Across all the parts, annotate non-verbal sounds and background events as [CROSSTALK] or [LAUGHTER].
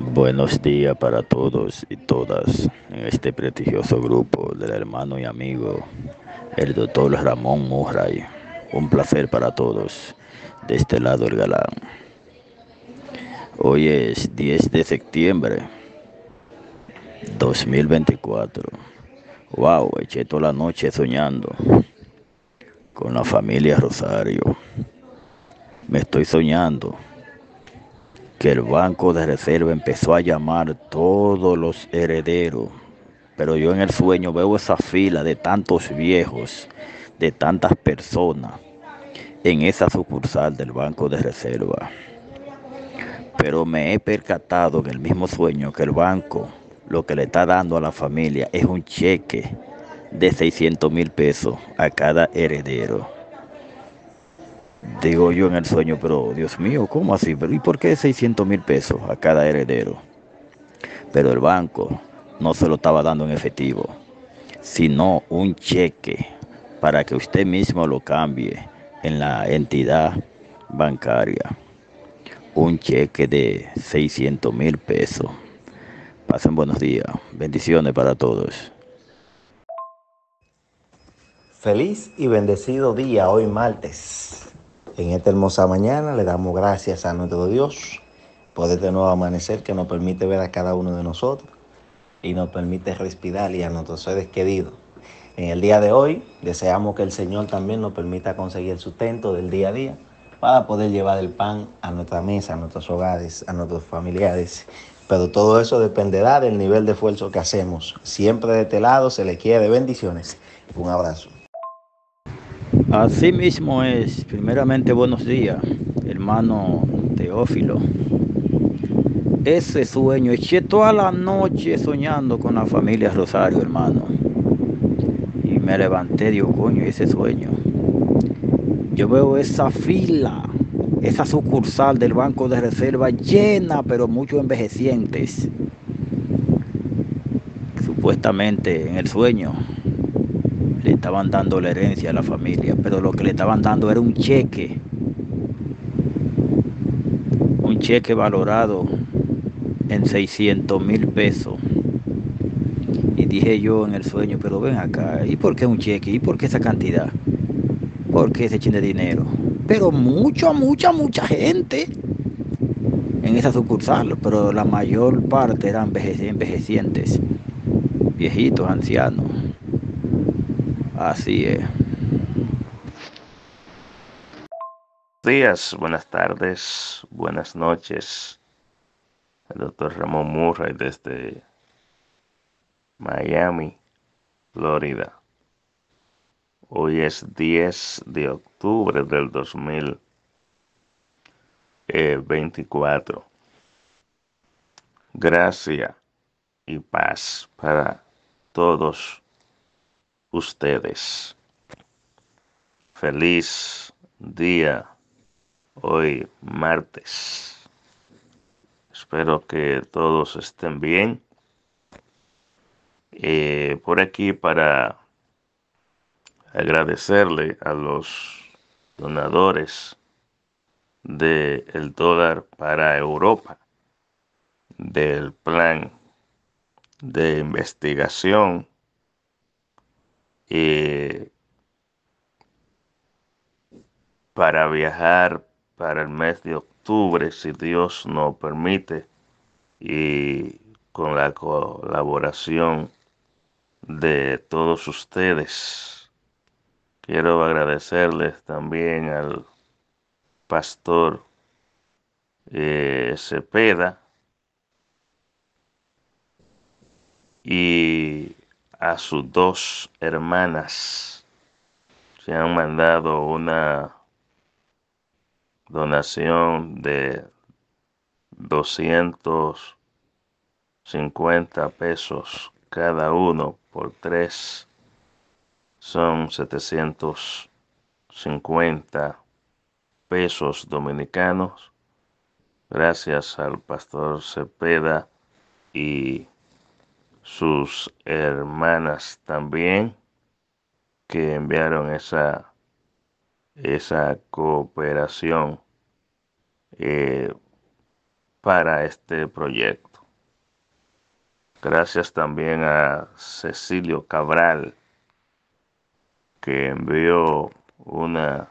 Buenos días para todos y todas en este prestigioso grupo del hermano y amigo, el doctor Ramón Murray. Un placer para todos. De este lado el galán. Hoy es 10 de septiembre 2024. Wow, eché toda la noche soñando con la familia Rosario. Me estoy soñando que el Banco de Reserva empezó a llamar todos los herederos. Pero yo en el sueño veo esa fila de tantos viejos, de tantas personas en esa sucursal del Banco de Reserva. Pero me he percatado en el mismo sueño que el banco lo que le está dando a la familia es un cheque de 600 mil pesos a cada heredero. Digo yo en el sueño, pero Dios mío, ¿cómo así? ¿Y por qué 600 mil pesos a cada heredero? Pero el banco no se lo estaba dando en efectivo, sino un cheque para que usted mismo lo cambie en la entidad bancaria. Un cheque de 600 mil pesos. Pasen buenos días. Bendiciones para todos. Feliz y bendecido día hoy martes. En esta hermosa mañana le damos gracias a nuestro Dios por este nuevo amanecer que nos permite ver a cada uno de nosotros y nos permite respirar y a nuestros seres queridos. En el día de hoy deseamos que el Señor también nos permita conseguir el sustento del día a día para poder llevar el pan a nuestra mesa, a nuestros hogares, a nuestros familiares. Pero todo eso dependerá del nivel de esfuerzo que hacemos. Siempre de este lado se le quiere bendiciones. Un abrazo. Así mismo es. Primeramente, buenos días, hermano Teófilo. Ese sueño, eché toda la noche soñando con la familia Rosario, hermano. Y me levanté, digo, coño, ese sueño. Yo veo esa fila, esa sucursal del Banco de Reserva llena, pero muchos envejecientes. Supuestamente en el sueño le estaban dando la herencia a la familia, pero lo que le estaban dando era un cheque, un cheque valorado en 600 mil pesos. Y dije yo en el sueño, pero ven acá, ¿y por qué un cheque? ¿Y por qué esa cantidad? ¿Por qué ese chin de dinero? Pero mucha, mucha, mucha gente en esa sucursal, pero la mayor parte eran envejecientes, viejitos, ancianos. Así es. días, buenas tardes, buenas noches. El doctor Ramón Murray desde Miami, Florida. Hoy es 10 de octubre del 2024. Gracia y paz para todos ustedes. Feliz día hoy martes. Espero que todos estén bien. Eh, por aquí para agradecerle a los donadores del el dólar para Europa, del plan de investigación eh, para viajar para el mes de octubre, si Dios nos permite, y con la colaboración de todos ustedes. Quiero agradecerles también al pastor eh, Cepeda y a sus dos hermanas. Se han mandado una donación de 250 pesos cada uno por tres. Son 750 pesos dominicanos. Gracias al pastor Cepeda y sus hermanas también que enviaron esa, esa cooperación. Eh, para este proyecto. Gracias también a Cecilio Cabral, que envió una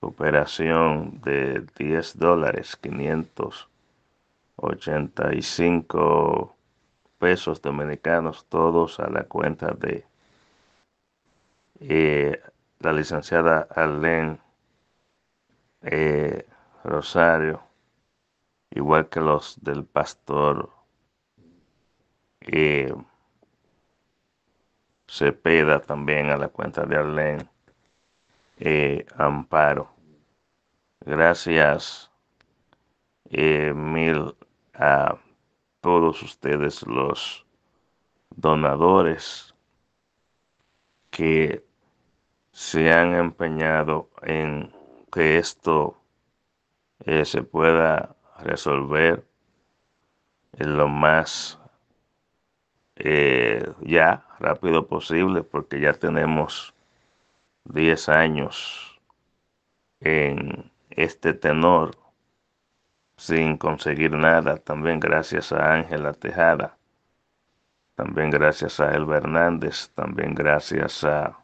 operación de 10 dólares, 585 pesos dominicanos, todos a la cuenta de eh, la licenciada Arlene eh, Rosario, igual que los del pastor eh, Cepeda también a la cuenta de Arlene eh, Amparo. Gracias mil a todos ustedes los donadores que se han empeñado en que esto eh, se pueda resolver en lo más eh, ya rápido posible porque ya tenemos 10 años en este tenor sin conseguir nada, también gracias a Ángela Tejada, también gracias a Elba Hernández, también gracias a,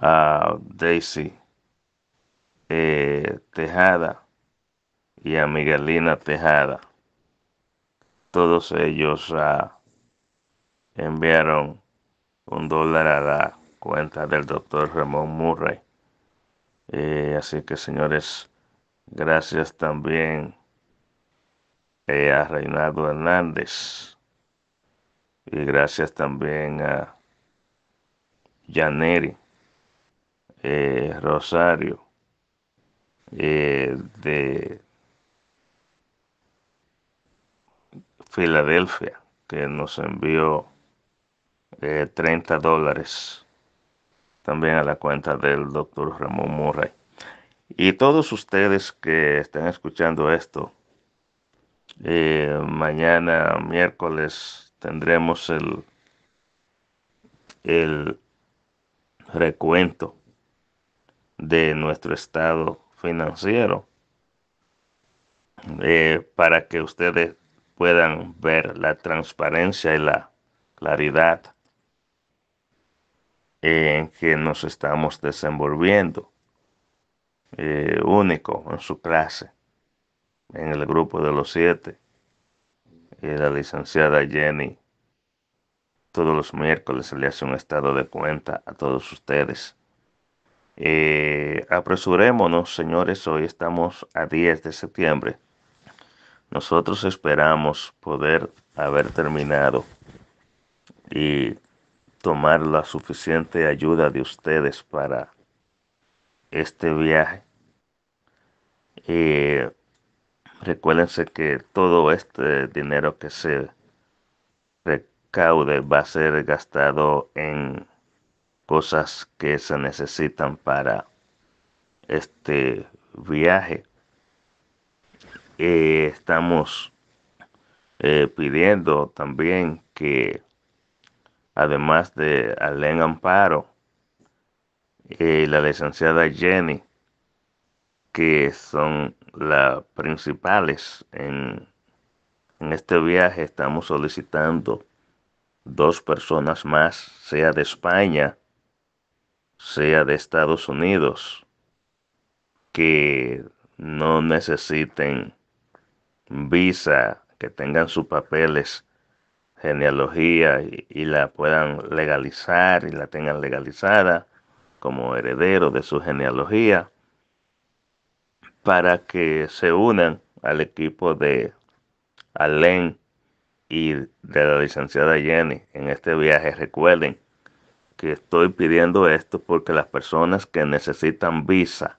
a Daisy eh, Tejada y a Miguelina Tejada. Todos ellos ah, enviaron un dólar a la cuenta del doctor Ramón Murray. Eh, así que señores, gracias también eh, a Reinaldo Hernández y gracias también a Yaneri Rosario eh, de Filadelfia, que nos envió 30 eh, dólares también a la cuenta del doctor Ramón Murray. Y todos ustedes que están escuchando esto, eh, mañana miércoles tendremos el, el recuento de nuestro estado financiero eh, para que ustedes puedan ver la transparencia y la claridad en que nos estamos desenvolviendo. Eh, único en su clase, en el grupo de los siete. Y la licenciada Jenny todos los miércoles le hace un estado de cuenta a todos ustedes eh, apresurémonos, señores, hoy estamos a 10 de septiembre. Nosotros esperamos poder haber terminado y tomar la suficiente ayuda de ustedes para este viaje. Eh, recuérdense que todo este dinero que se recaude va a ser gastado en cosas que se necesitan para este viaje. Eh, estamos eh, pidiendo también que además de Alén Amparo eh, la licenciada Jenny, que son las principales en, en este viaje, estamos solicitando dos personas más, sea de España sea de Estados Unidos, que no necesiten visa, que tengan sus papeles, genealogía y, la puedan legalizar y la tengan legalizada como heredero de su genealogía, para que se unan al equipo de Alén y de la licenciada Jenny en este viaje. Recuerden que estoy pidiendo esto porque las personas que necesitan visa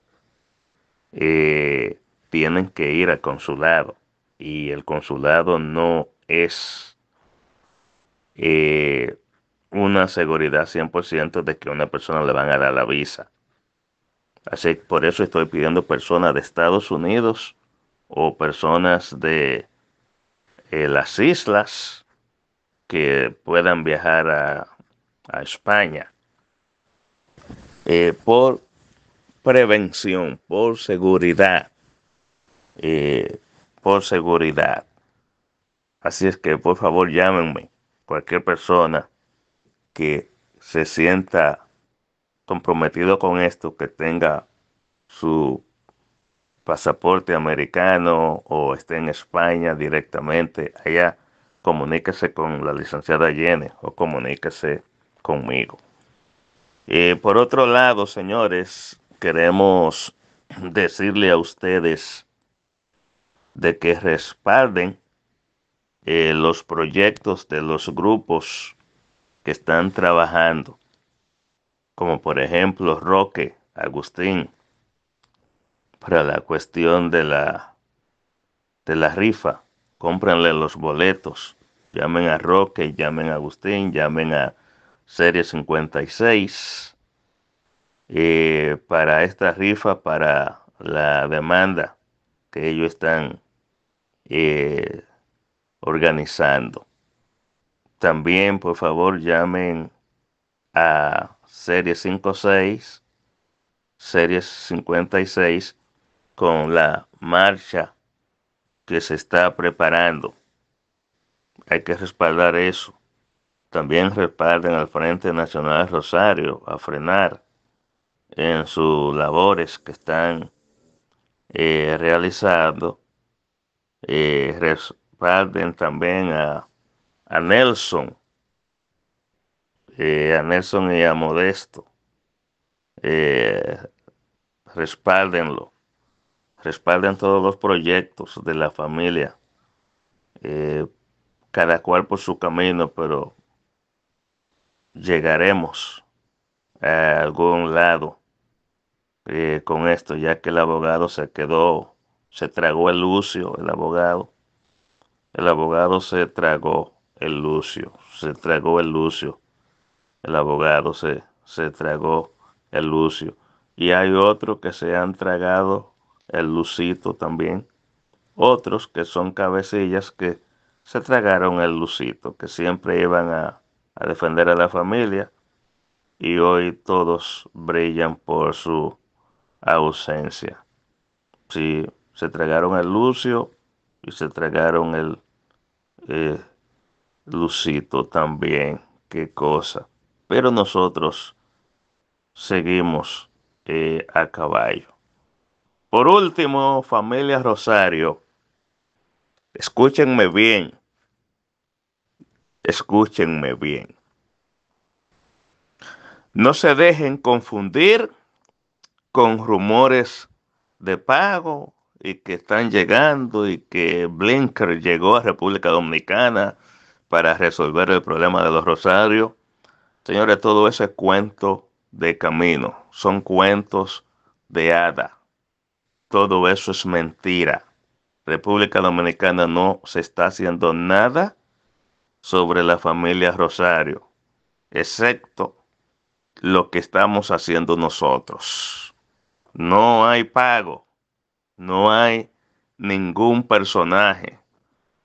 eh, tienen que ir al consulado y el consulado no es eh, una seguridad 100% de que a una persona le van a dar la visa. Así por eso estoy pidiendo personas de Estados Unidos o personas de eh, las islas que puedan viajar a a España eh, por prevención, por seguridad, eh, por seguridad. Así es que por favor llámenme cualquier persona que se sienta comprometido con esto, que tenga su pasaporte americano o esté en España directamente, allá comuníquese con la licenciada Yene o comuníquese conmigo. Y por otro lado, señores, queremos decirle a ustedes de que respalden eh, los proyectos de los grupos que están trabajando, como por ejemplo Roque, Agustín, para la cuestión de la, de la rifa. Cómpranle los boletos. Llamen a Roque, llamen a Agustín, llamen a Serie 56 eh, para esta rifa, para la demanda que ellos están eh, organizando. También, por favor, llamen a Serie 56, Serie 56, con la marcha que se está preparando. Hay que respaldar eso. También respalden al Frente Nacional Rosario a frenar en sus labores que están eh, realizando. Eh, respalden también a, a Nelson, eh, a Nelson y a Modesto. respaldenlo respalden todos los proyectos de la familia, eh, cada cual por su camino, pero llegaremos a algún lado eh, con esto, ya que el abogado se quedó, se tragó el lucio, el abogado, el abogado se tragó el lucio, se tragó el lucio, el abogado se, se tragó el lucio, y hay otros que se han tragado el Lucito también. Otros que son cabecillas que se tragaron el Lucito, que siempre iban a, defender a la familia y hoy todos brillan por su ausencia. Sí, se tragaron el Lucio y se tragaron el eh, Lucito también, qué cosa. Pero nosotros seguimos eh, a caballo. Por último, familia Rosario, escúchenme bien, escúchenme bien. No se dejen confundir con rumores de pago y que están llegando y que Blinker llegó a República Dominicana para resolver el problema de los Rosarios. Señores, todo ese cuento de camino, son cuentos de hada todo eso es mentira. República Dominicana no se está haciendo nada sobre la familia Rosario, excepto lo que estamos haciendo nosotros. No hay pago, no hay ningún personaje,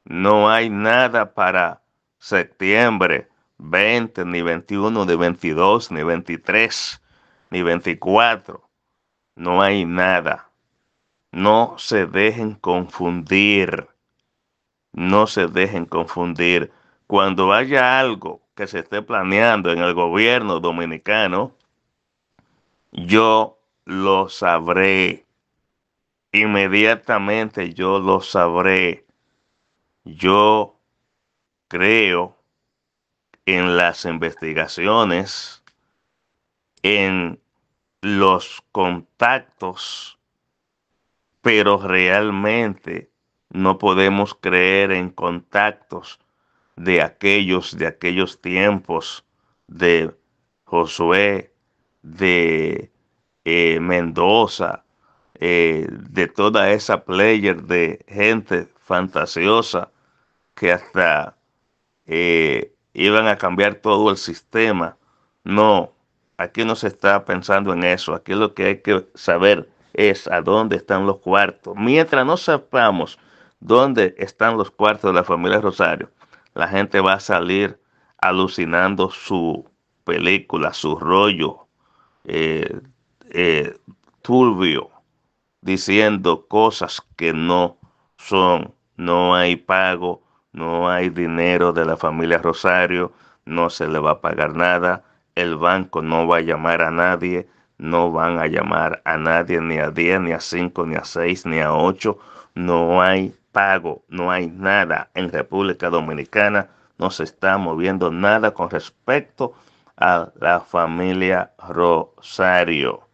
no hay nada para septiembre 20, ni 21, ni 22, ni 23, ni 24. No hay nada. No se dejen confundir. No se dejen confundir. Cuando haya algo que se esté planeando en el gobierno dominicano, yo lo sabré. Inmediatamente yo lo sabré. Yo creo en las investigaciones, en los contactos pero realmente no podemos creer en contactos de aquellos, de aquellos tiempos de Josué, de eh, Mendoza, eh, de toda esa player de gente fantasiosa que hasta eh, iban a cambiar todo el sistema. No, aquí no se está pensando en eso. Aquí lo que hay que saber es a dónde están los cuartos. Mientras no sepamos dónde están los cuartos de la familia Rosario, la gente va a salir alucinando su película, su rollo eh, eh, turbio, diciendo cosas que no son, no hay pago, no hay dinero de la familia Rosario, no se le va a pagar nada, el banco no va a llamar a nadie, no van a llamar a nadie ni a 10, ni a 5, ni a 6, ni a 8, no hay pago, no hay nada en República Dominicana, no se está moviendo nada con respecto a la familia Rosario.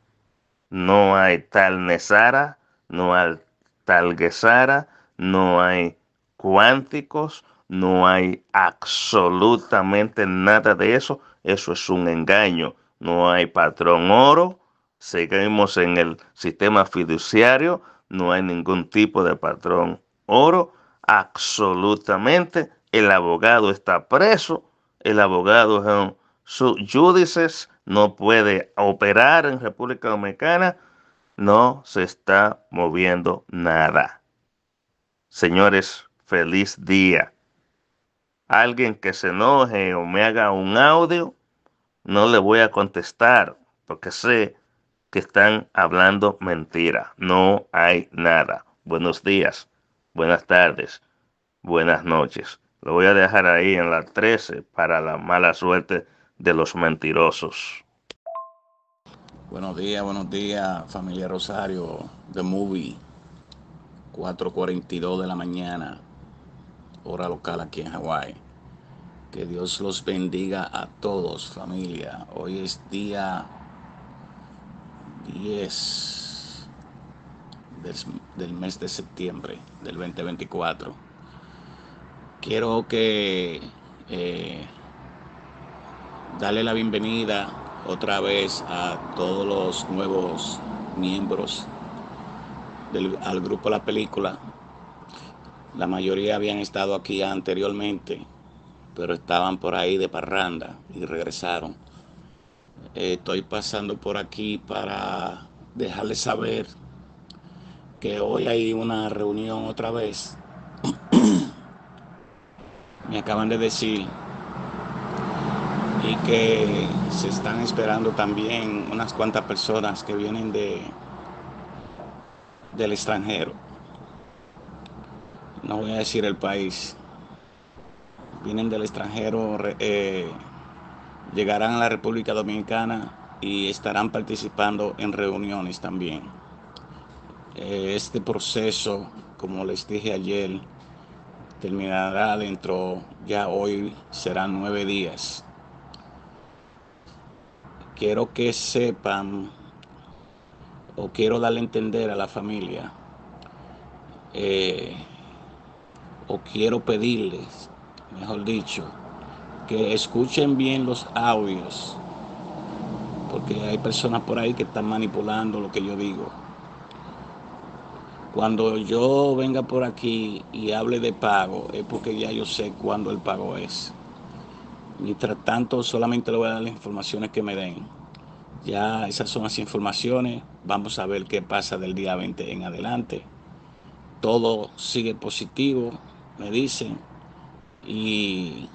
No hay tal Nesara, no hay tal Guesara, no hay cuánticos, no hay absolutamente nada de eso. Eso es un engaño. No hay patrón oro. Seguimos en el sistema fiduciario. No hay ningún tipo de patrón oro. Absolutamente. El abogado está preso. El abogado es un judices. No puede operar en República Dominicana. No se está moviendo nada. Señores, feliz día. Alguien que se enoje o me haga un audio, no le voy a contestar porque sé que están hablando mentira. No hay nada. Buenos días, buenas tardes, buenas noches. Lo voy a dejar ahí en la 13 para la mala suerte de los mentirosos. Buenos días, buenos días, familia Rosario, The Movie, 4.42 de la mañana hora local aquí en Hawái. Que Dios los bendiga a todos, familia. Hoy es día 10 del, mes de septiembre del 2024. Quiero que eh, darle la bienvenida otra vez a todos los nuevos miembros del, al grupo La Película la mayoría habían estado aquí anteriormente, pero estaban por ahí de parranda y regresaron. Eh, estoy pasando por aquí para dejarles saber que hoy hay una reunión otra vez. [CLEARS THROAT] Me acaban de decir y que se están esperando también unas cuantas personas que vienen de del extranjero no voy a decir el país, vienen del extranjero, eh, llegarán a la República Dominicana y estarán participando en reuniones también. Eh, este proceso, como les dije ayer, terminará dentro, ya hoy serán nueve días. Quiero que sepan o quiero darle a entender a la familia eh, o quiero pedirles, mejor dicho, que escuchen bien los audios, porque hay personas por ahí que están manipulando lo que yo digo. Cuando yo venga por aquí y hable de pago, es porque ya yo sé cuándo el pago es. Mientras tanto, solamente le voy a dar las informaciones que me den. Ya esas son las informaciones. Vamos a ver qué pasa del día 20 en adelante. Todo sigue positivo me dicen, y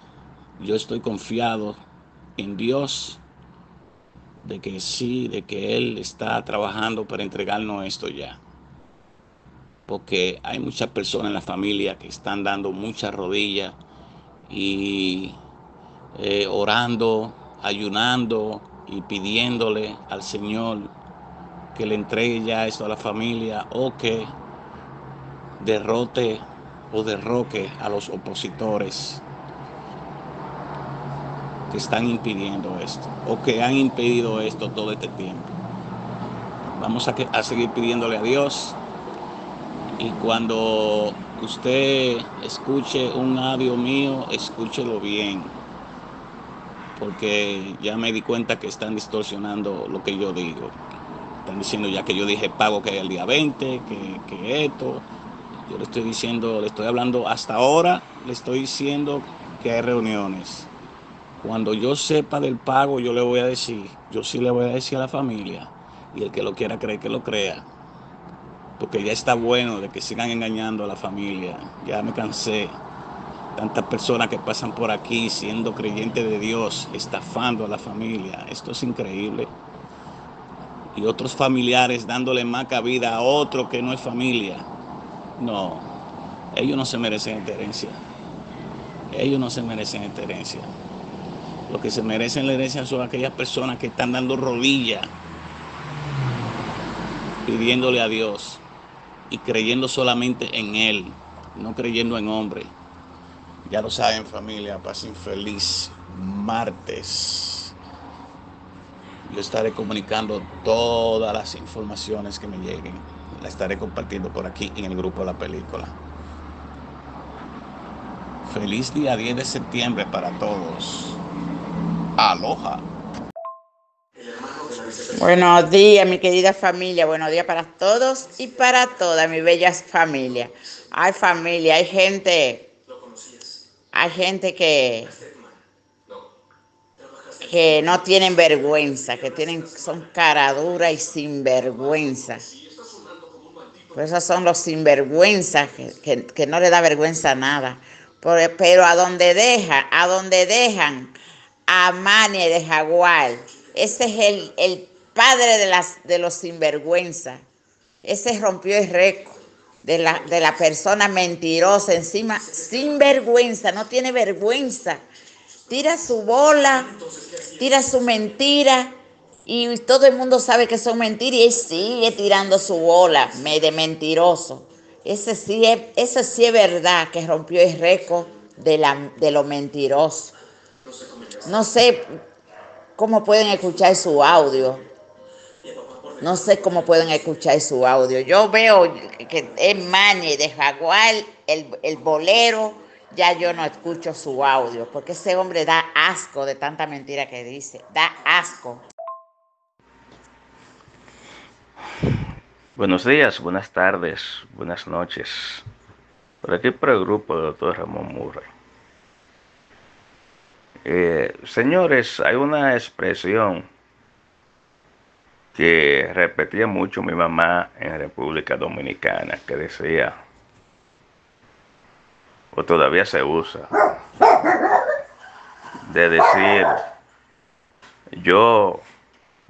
yo estoy confiado en Dios de que sí, de que Él está trabajando para entregarnos esto ya. Porque hay muchas personas en la familia que están dando muchas rodillas y eh, orando, ayunando y pidiéndole al Señor que le entregue ya esto a la familia o que derrote o derroque a los opositores que están impidiendo esto o que han impedido esto todo este tiempo. Vamos a, seguir pidiéndole a Dios y cuando usted escuche un audio mío, escúchelo bien, porque ya me di cuenta que están distorsionando lo que yo digo. Están diciendo ya que yo dije pago que el día 20, que, que esto, yo le estoy diciendo, le estoy hablando hasta ahora, le estoy diciendo que hay reuniones. Cuando yo sepa del pago, yo le voy a decir, yo sí le voy a decir a la familia, y el que lo quiera creer, que lo crea. Porque ya está bueno de que sigan engañando a la familia. Ya me cansé. Tantas personas que pasan por aquí siendo creyentes de Dios, estafando a la familia. Esto es increíble. Y otros familiares dándole más cabida a otro que no es familia. No, Ellos no se merecen esta herencia. Ellos no se merecen esta herencia. Lo que se merecen la herencia son aquellas personas que están dando rodillas, pidiéndole a Dios y creyendo solamente en Él, no creyendo en hombre. Ya lo saben familia, pasen feliz martes. Yo estaré comunicando todas las informaciones que me lleguen. La estaré compartiendo por aquí en el grupo de la película. Feliz día 10 de septiembre para todos. Aloha. Buenos días, mi querida familia. Buenos días para todos y para toda mi bella familia. Hay familia, hay gente. Hay gente que que no tienen vergüenza, que tienen son cara dura y sinvergüenza. Esos son los sinvergüenzas que, que, no le da vergüenza nada. Por- pero a donde dejan, a donde dejan a Mania de Jaguar, ese es el, el padre de, las, de los sinvergüenza. Ese rompió el récord de la, de la persona mentirosa, encima, sin vergüenza, no tiene vergüenza. Tira su bola, tira su mentira y todo el mundo sabe que son mentiras y sigue tirando su bola me- de mentiroso. Ese sí es, eso sí es verdad que rompió el récord de, la, de lo mentiroso. No sé cómo pueden escuchar su audio. No sé cómo pueden escuchar su audio. Yo veo que es Mañe de Jaguar, el, el bolero, ya yo no escucho su audio, porque ese hombre da asco de tanta mentira que dice, da asco. Buenos días, buenas tardes, buenas noches. Por aquí por el grupo del doctor Ramón Murray. Eh, señores, hay una expresión que repetía mucho mi mamá en República Dominicana, que decía, o todavía se usa, de decir, yo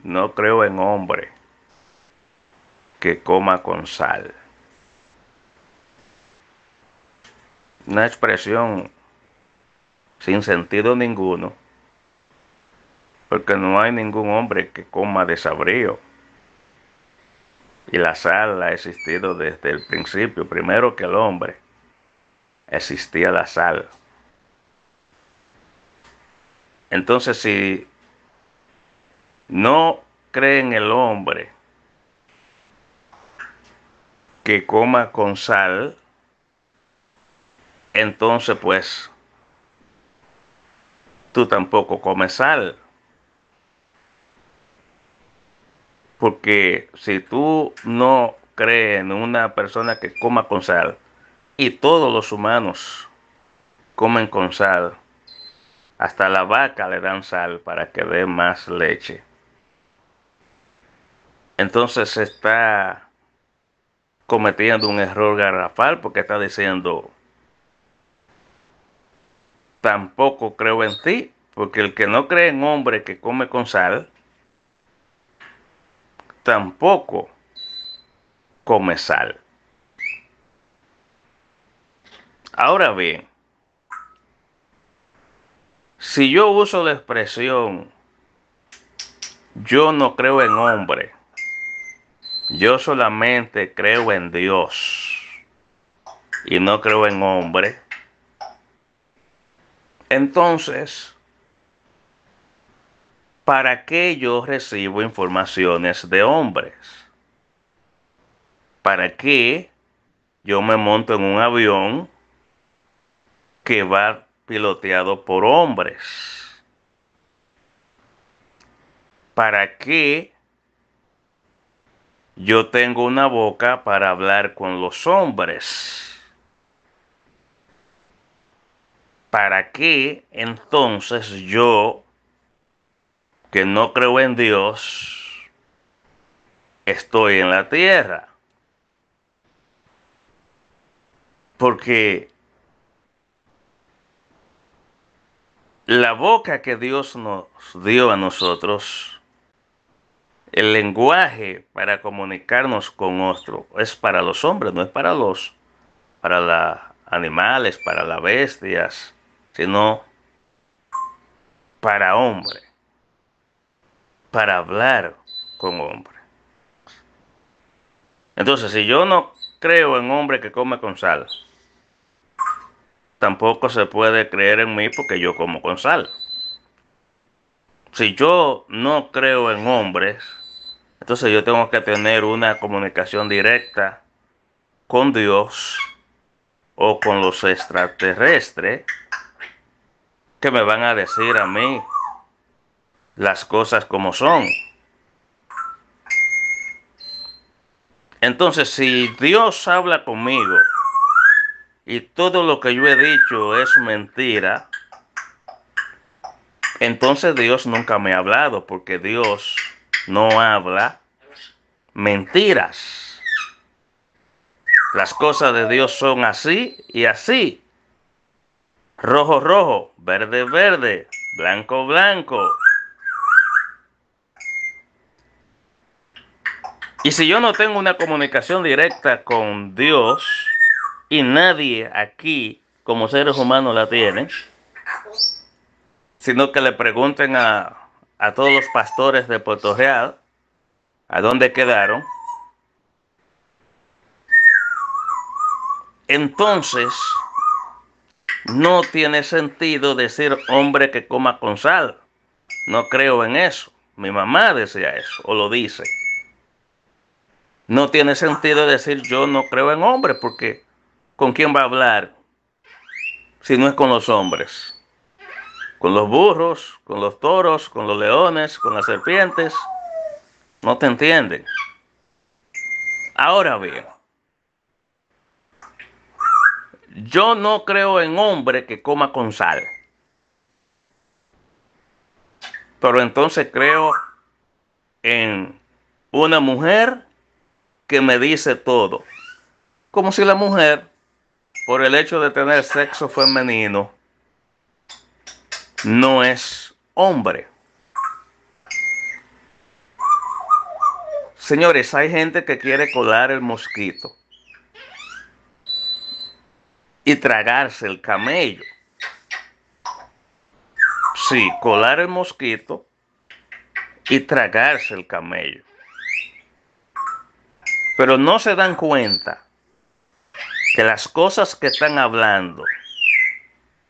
no creo en hombre que coma con sal. Una expresión sin sentido ninguno, porque no hay ningún hombre que coma desabrío. Y la sal ha existido desde el principio. Primero que el hombre, existía la sal. Entonces, si no cree en el hombre que coma con sal, entonces pues tú tampoco comes sal. Porque si tú no crees en una persona que coma con sal, y todos los humanos comen con sal, hasta la vaca le dan sal para que dé más leche. Entonces está cometiendo un error garrafal porque está diciendo, tampoco creo en ti, porque el que no cree en hombre que come con sal, tampoco come sal. Ahora bien, si yo uso la expresión, yo no creo en hombre, yo solamente creo en Dios y no creo en hombre, entonces, ¿para qué yo recibo informaciones de hombres? ¿Para qué yo me monto en un avión que va piloteado por hombres? ¿Para qué yo tengo una boca para hablar con los hombres? ¿Para qué entonces yo, que no creo en Dios, estoy en la tierra? Porque la boca que Dios nos dio a nosotros, el lenguaje para comunicarnos con otro, es para los hombres, no es para los, para la, animales, para las bestias, sino para hombre, para hablar con hombre. Entonces, si yo no creo en hombre que come con sal, tampoco se puede creer en mí porque yo como con sal. Si yo no creo en hombres, entonces yo tengo que tener una comunicación directa con Dios o con los extraterrestres que me van a decir a mí las cosas como son. Entonces, si Dios habla conmigo y todo lo que yo he dicho es mentira, entonces Dios nunca me ha hablado porque Dios no habla mentiras. Las cosas de Dios son así y así. Rojo, rojo, verde, verde, blanco, blanco. Y si yo no tengo una comunicación directa con Dios y nadie aquí como seres humanos la tiene, sino que le pregunten a, a todos los pastores de Puerto Real a dónde quedaron, entonces no tiene sentido decir hombre que coma con sal. No creo en eso. Mi mamá decía eso, o lo dice. No tiene sentido decir yo no creo en hombres, porque ¿con quién va a hablar si no es con los hombres? Con los burros, con los toros, con los leones, con las serpientes. No te entienden. Ahora bien, yo no creo en hombre que coma con sal. Pero entonces creo en una mujer que me dice todo. Como si la mujer, por el hecho de tener sexo femenino, no es hombre. Señores, hay gente que quiere colar el mosquito y tragarse el camello. Sí, colar el mosquito y tragarse el camello. Pero no se dan cuenta que las cosas que están hablando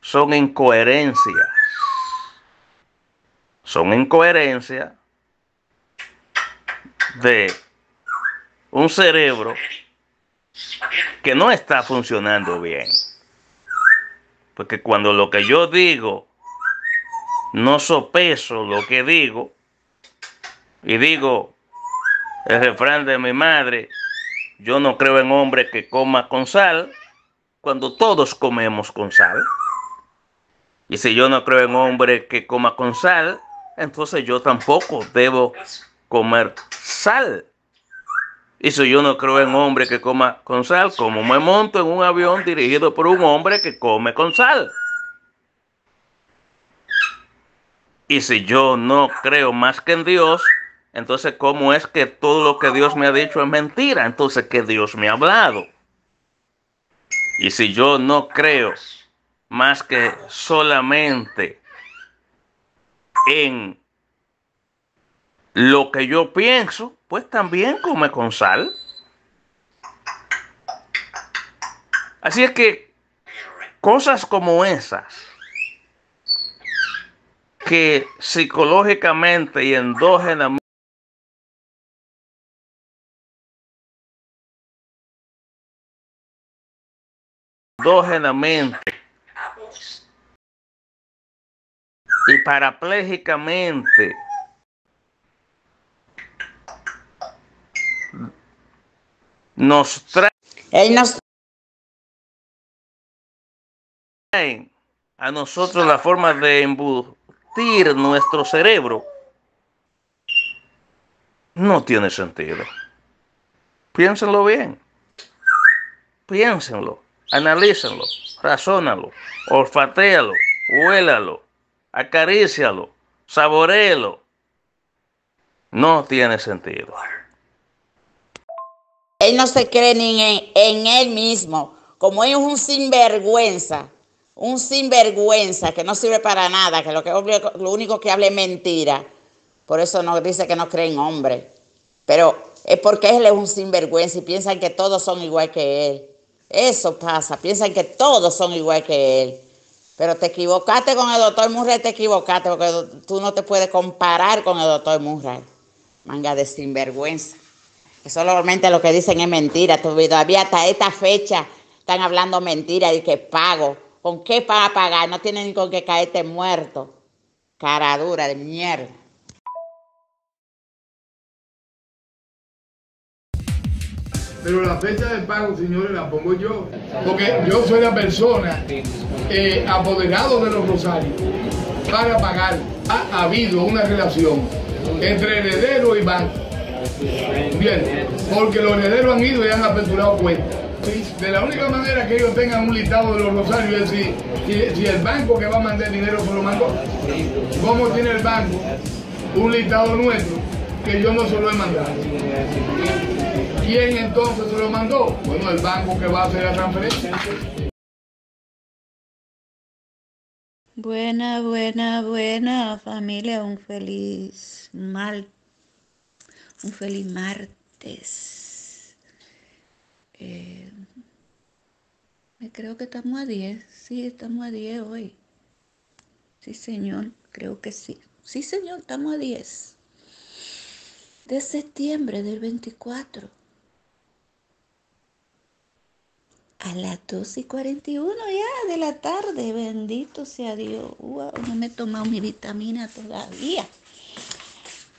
son incoherencias. Son incoherencias de un cerebro que no está funcionando bien. Porque cuando lo que yo digo, no sopeso lo que digo, y digo el refrán de mi madre, yo no creo en hombre que coma con sal, cuando todos comemos con sal. Y si yo no creo en hombre que coma con sal, entonces yo tampoco debo comer sal. Y si yo no creo en hombre que coma con sal, como me monto en un avión dirigido por un hombre que come con sal. Y si yo no creo más que en Dios, entonces, ¿cómo es que todo lo que Dios me ha dicho es mentira? Entonces, ¿qué Dios me ha hablado? Y si yo no creo más que solamente en lo que yo pienso, pues también come con sal. Así es que cosas como esas, que psicológicamente y endógenamente endógenamente y parapléjicamente nos traen, Él nos a nosotros la forma de embutir nuestro cerebro, no tiene sentido. Piénsenlo bien. Piénsenlo, analícenlo, razónalo, olfatéalo, huélalo, acarícialo, saboreelo. No tiene sentido. Él no se cree ni en, en él mismo, como es un sinvergüenza, un sinvergüenza que no sirve para nada, que lo, único que habla es mentira. Por eso no dice que no cree en hombre. Pero es porque él es un sinvergüenza y piensan que todos son igual que él. Eso pasa, piensan que todos son igual que él. Pero te equivocaste con el doctor Murray, te equivocaste, porque tú no te puedes comparar con el doctor Murray. Manga de sinvergüenza. Que solamente lo que dicen es mentira. Todavía hasta esta fecha están hablando mentira y que pago. ¿Con qué para pagar? No tienen ni con qué caerte muerto. Cara dura de mierda. Pero la fecha de pago, señores, la pongo yo. Porque yo soy la persona eh, apoderado de los rosarios para pagar. Ha, habido una relación entre heredero y banco. Bien, porque los herederos han ido y han aperturado cuentas. De la única manera que ellos tengan un listado de los rosarios es si, si, el banco que va a mandar dinero se lo mandó. ¿Cómo tiene el banco un listado nuestro que yo no se lo he mandado? ¿Quién entonces se lo mandó? Bueno, el banco que va a hacer la transferencia. Buena, buena, buena familia, un feliz mal, un feliz martes. Eh, creo que estamos a 10, sí, estamos a 10 hoy. Sí, señor, creo que sí. Sí, señor, estamos a 10. De septiembre del 24. a las 2 y 41 ya de la tarde, bendito sea Dios. no me he tomado mi vitamina todavía.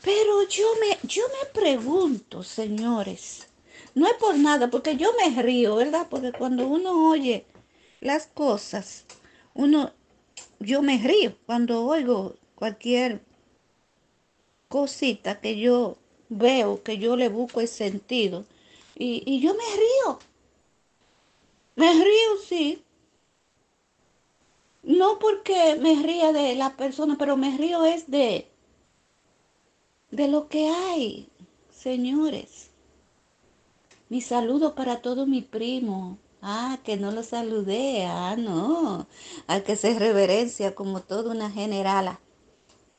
Pero yo me, yo me pregunto, señores, no es por nada, porque yo me río, ¿verdad? Porque cuando uno oye las cosas, uno, yo me río cuando oigo cualquier cosita que yo veo, que yo le busco el sentido. Y, y yo me río, me río, sí. No porque me ría de la persona, pero me río es de, de lo que hay, señores. Mi saludo para todo mi primo. Ah, que no lo saludé. Ah, no. Hay que ser reverencia como toda una generala.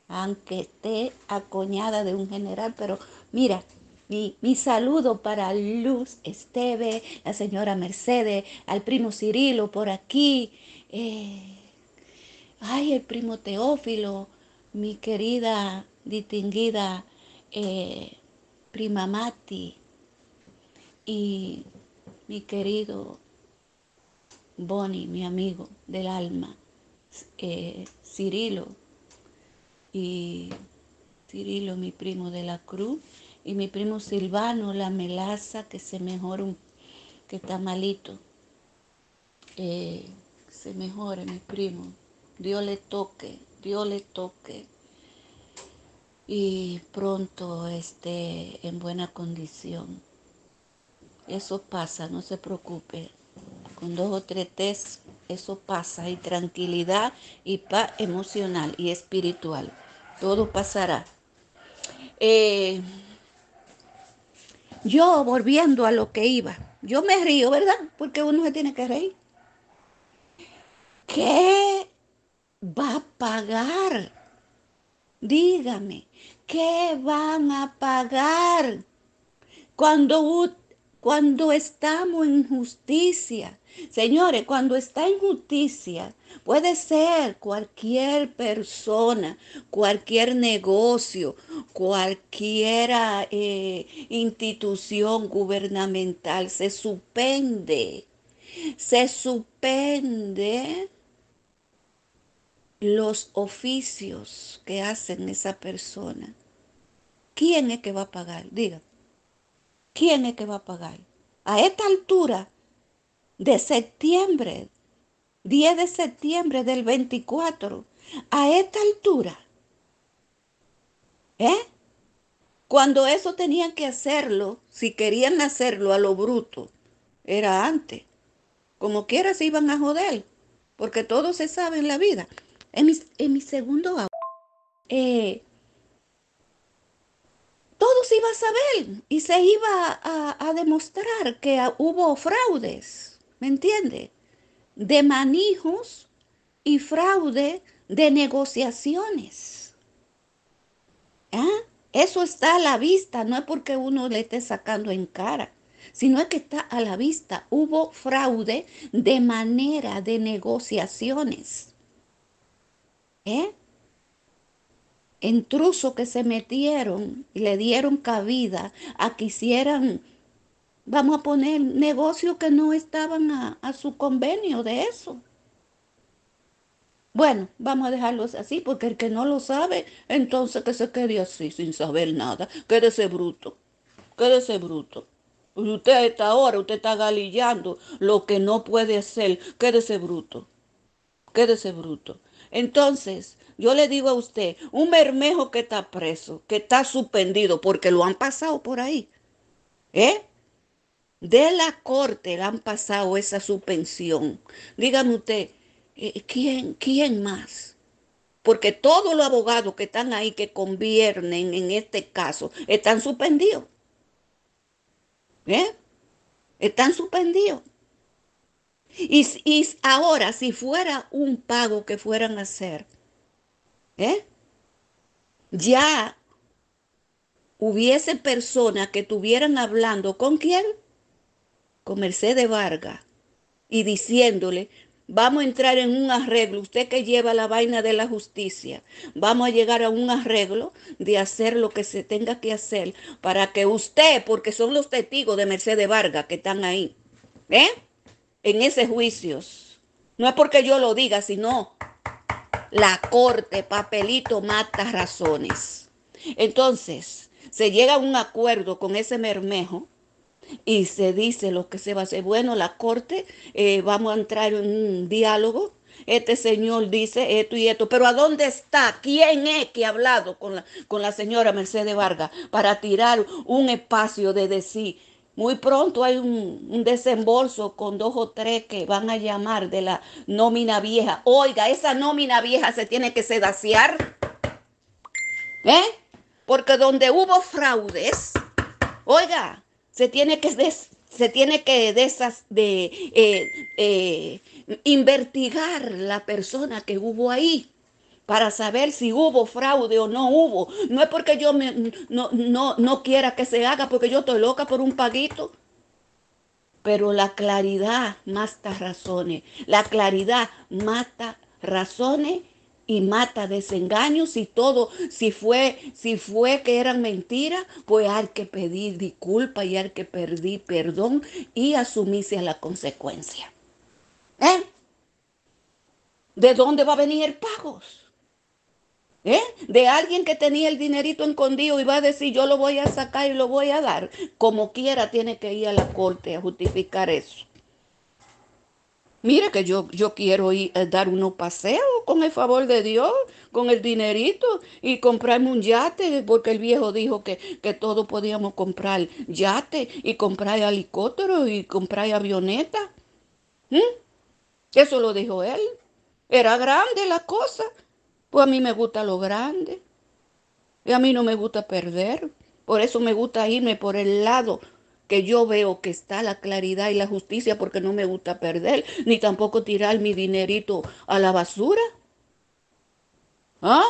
Aunque esté acoñada de un general, pero mira, mi, saludo para Luz Esteve, la señora Mercedes, al primo Cirilo por aquí. Eh, ay, el primo Teófilo, mi querida, distinguida eh, prima Mati y mi querido Bonnie, mi amigo del alma, eh, Cirilo y Cirilo, mi primo de la cruz y mi primo Silvano, la melaza, que se mejore, un, que está malito. Eh, se mejore, mi primo. Dios le toque, Dios le toque. Y pronto esté en buena condición. Eso pasa, no se preocupe. Con dos o tres test, eso pasa. Hay tranquilidad y paz emocional y espiritual. Todo pasará. Eh, yo volviendo a lo que iba, yo me río, ¿verdad? Porque uno se tiene que reír. ¿Qué va a pagar? Dígame, ¿qué van a pagar cuando, cuando estamos en justicia? Señores, cuando está en justicia, puede ser cualquier persona, cualquier negocio, cualquier eh, institución gubernamental, se suspende, se suspende los oficios que hacen esa persona. ¿Quién es que va a pagar? Diga. ¿Quién es que va a pagar? A esta altura de septiembre, 10 de septiembre del 24, a esta altura. ¿Eh? Cuando eso tenían que hacerlo, si querían hacerlo a lo bruto, era antes. Como quiera se iban a joder, porque todo se sabe en la vida. En mi, en mi segundo eh, todo se iba a saber y se iba a demostrar que hubo fraudes ¿Me entiende? De manijos y fraude de negociaciones. ¿Ah? Eso está a la vista, no es porque uno le esté sacando en cara, sino es que está a la vista. Hubo fraude de manera de negociaciones. ¿Eh? Intrusos que se metieron y le dieron cabida a que hicieran, vamos a poner, negocios que no estaban a, su convenio de eso. Bueno, vamos a dejarlos así, porque el que no lo sabe, entonces que se quede así, sin saber nada. Quédese bruto, quédese bruto. Usted a esta hora, usted está galillando lo que no puede hacer. Quédese bruto, quédese bruto. Entonces, yo le digo a usted, un bermejo que está preso, que está suspendido, porque lo han pasado por ahí, ¿eh? De la corte le han pasado esa suspensión. Dígame usted, eh, ¿quién, quién más? Porque todos los abogados que están ahí, que conviernen en este caso, están suspendidos. ¿Eh? Están suspendidos. Y, y, ahora, si fuera un pago que fueran a hacer, ¿eh? ya hubiese personas que estuvieran hablando con quién? Con Mercedes Vargas y diciéndole, Vamos a entrar en un arreglo, usted que lleva la vaina de la justicia, vamos a llegar a un arreglo de hacer lo que se tenga que hacer para que usted, porque son los testigos de Mercedes Vargas que están ahí, ¿eh? En ese juicio. No es porque yo lo diga, sino la corte, papelito, mata razones. Entonces, se llega a un acuerdo con ese mermejo y se dice lo que se va a hacer. Bueno, la corte, eh, vamos a entrar en un diálogo. Este señor dice esto y esto, pero ¿a dónde está? ¿Quién es que ha hablado con la, con la señora Mercedes Vargas para tirar un espacio de decir? Muy pronto hay un, un, desembolso con dos o tres que van a llamar de la nómina vieja. Oiga, esa nómina vieja se tiene que sedaciar. ¿Eh? Porque donde hubo fraudes, oiga, se tiene que, se tiene que de esas, de, eh, eh, investigar la persona que hubo ahí para saber si hubo fraude o no hubo. No es porque yo me, no, no, no quiera que se haga, porque yo estoy loca por un paguito. Pero la claridad mata razones. La claridad mata razones y mata desengaños y todo, si fue, si fue que eran mentiras, pues hay que pedir disculpa y hay que pedir perdón y asumirse a la consecuencia. ¿Eh? ¿De dónde va a venir el pago? ¿Eh? De alguien que tenía el dinerito escondido y va a decir yo lo voy a sacar y lo voy a dar. Como quiera tiene que ir a la corte a justificar eso. Mire que yo, yo quiero ir a dar unos paseos con el favor de Dios, con el dinerito y comprarme un yate, porque el viejo dijo que, que todos podíamos comprar yate y comprar helicóptero y comprar avioneta. ¿Mm? Eso lo dijo él. Era grande la cosa. Pues a mí me gusta lo grande. Y a mí no me gusta perder. Por eso me gusta irme por el lado que yo veo que está la claridad y la justicia porque no me gusta perder, ni tampoco tirar mi dinerito a la basura. ¿Ah?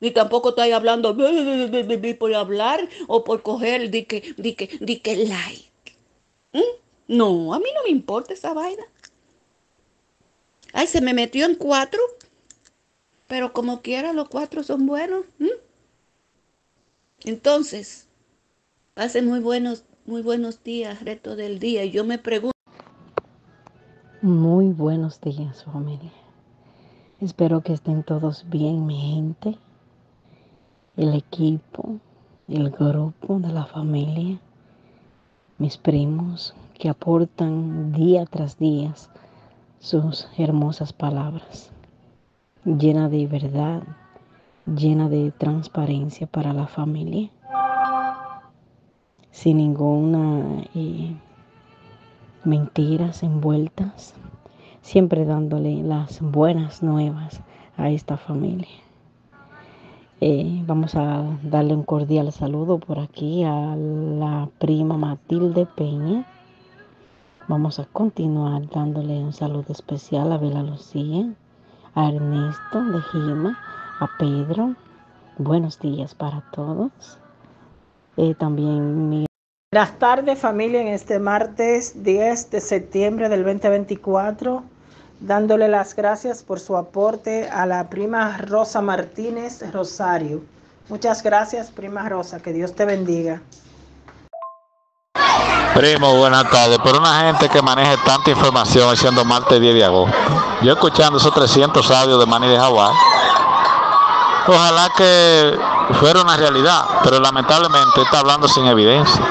Ni tampoco estoy hablando por hablar o por coger di que, di que, di que like. ¿Mm? No, a mí no me importa esa vaina. Ay, se me metió en cuatro. Pero como quiera, los cuatro son buenos. Entonces, pasen muy buenos muy buenos días, reto del día. Yo me pregunto. Muy buenos días, familia. Espero que estén todos bien, mi gente, el equipo, el grupo de la familia, mis primos que aportan día tras día sus hermosas palabras, llena de verdad, llena de transparencia para la familia sin ninguna eh, mentiras envueltas, siempre dándole las buenas nuevas a esta familia. Eh, vamos a darle un cordial saludo por aquí a la prima Matilde Peña, Vamos a continuar dándole un saludo especial a Bela Lucía, a Ernesto de Gima, a Pedro. Buenos días para todos. Eh, también mi Buenas tardes familia en este martes 10 de septiembre del 2024, dándole las gracias por su aporte a la prima Rosa Martínez Rosario. Muchas gracias prima Rosa, que Dios te bendiga. Primo, buenas tardes. Por una gente que maneje tanta información siendo martes 10 de agosto. Yo escuchando esos 300 audios de Manny de Hawái. Ojalá que fuera una realidad, pero lamentablemente está hablando sin evidencia.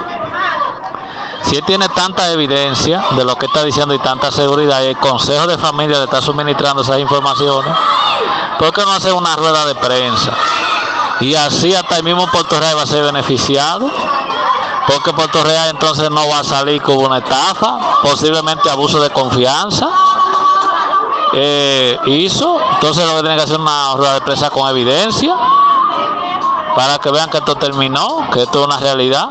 Si él tiene tanta evidencia de lo que está diciendo y tanta seguridad y el Consejo de Familia le está suministrando esas informaciones, ¿por qué no hace una rueda de prensa? Y así hasta el mismo Puerto Real va a ser beneficiado, porque Puerto Real entonces no va a salir con una estafa, posiblemente abuso de confianza. Eh, hizo, entonces lo que tiene que hacer una rueda de prensa con evidencia para que vean que esto terminó, que esto es una realidad.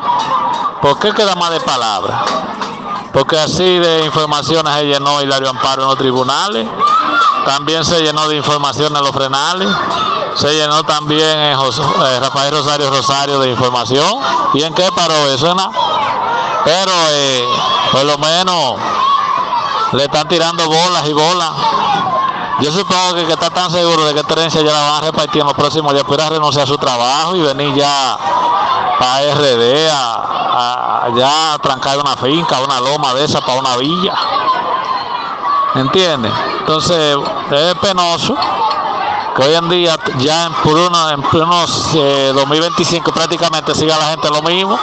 ¿Por qué queda más de palabras? Porque así de informaciones se llenó Hilario Amparo en los tribunales, también se llenó de informaciones en los frenales, se llenó también en eh, Rafael Rosario Rosario de información. ¿Y en qué paró eso? Pero eh, por lo menos le están tirando bolas y bolas. Yo supongo que, que está tan seguro de que esta ya la van a repartir en los próximos días, pudiera renunciar a su trabajo y venir ya para RD a, allá a trancar una finca, una loma de esa para una villa. ¿Entiendes? Entonces es penoso que hoy en día ya en, por uno, en unos eh, 2025 prácticamente siga la gente lo mismo